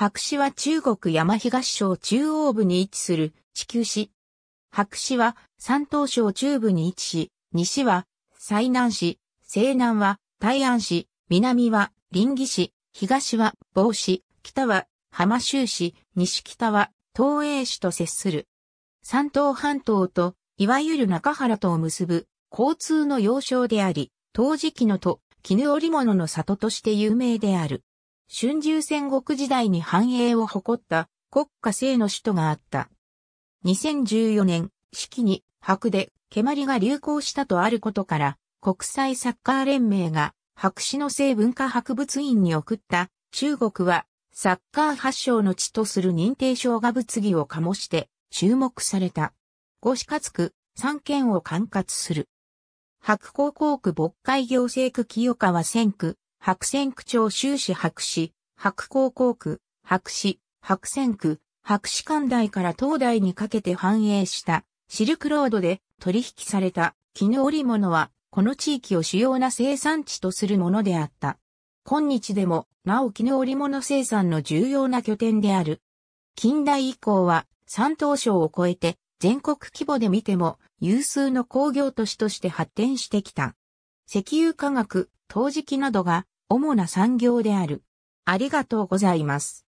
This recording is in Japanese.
白市は中国山東省中央部に位置する地球市。白市は山東省中部に位置し、西は西南市、西南は大安市、南は臨沂市、東は防市、北は浜州市、西北は東映市と接する。山東半島といわゆる中原とを結ぶ交通の要衝であり、陶磁器のと絹織物の里として有名である。春秋戦国時代に繁栄を誇った国家制の首都があった。2014年、四季に白で蹴鞠が流行したとあることから、国際サッカー連盟が白紙の聖文化博物院に送った中国はサッカー発祥の地とする認定証が物議を醸して注目された。五四活区、三県を管轄する。白高校区渤海行政区清川線区、白線区町州市白市、白高校区、白市、白線区、白市関台から東大にかけて繁栄したシルクロードで取引された絹織物はこの地域を主要な生産地とするものであった。今日でもなお絹織物生産の重要な拠点である。近代以降は山東省を超えて全国規模で見ても有数の工業都市として発展してきた。石油化学、陶磁器などが主な産業である。ありがとうございます。